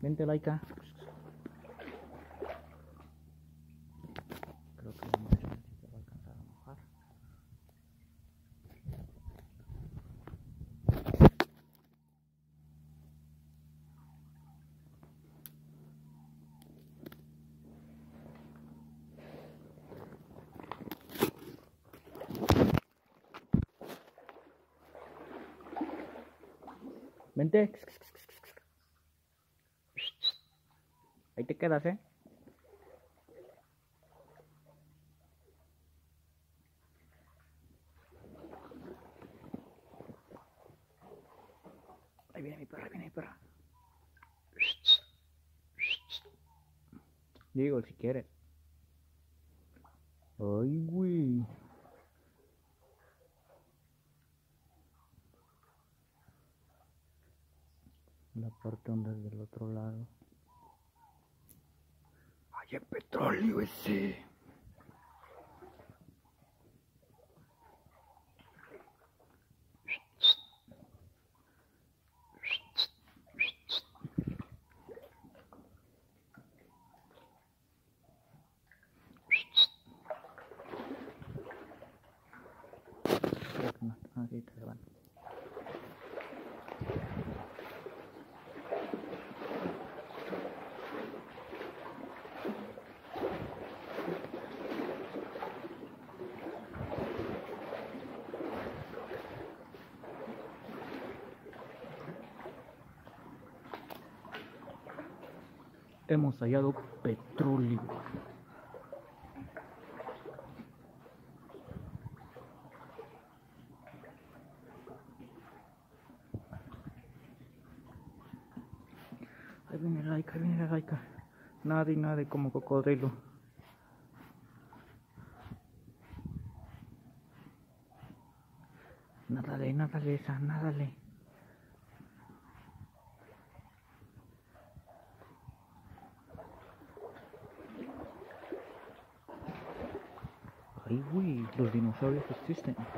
Vente, Laika. Creo que vamos a va a alcanzar a mojar. Vente. Ahí te quedas, ¿eh? Ahí viene mi perra, ahí viene mi perra. Digo, si quieres. Ay, güey. La parte donde es del otro lado. ¡Ay, el petróleo ese! Creo que no, ah, sí, te van. Hemos hallado petróleo. Ahí viene Laika, ahí viene Laika. Nada y nada como cocodrilo. Nádale, nádale esa, nádale. Ay, los dinosaurios existen.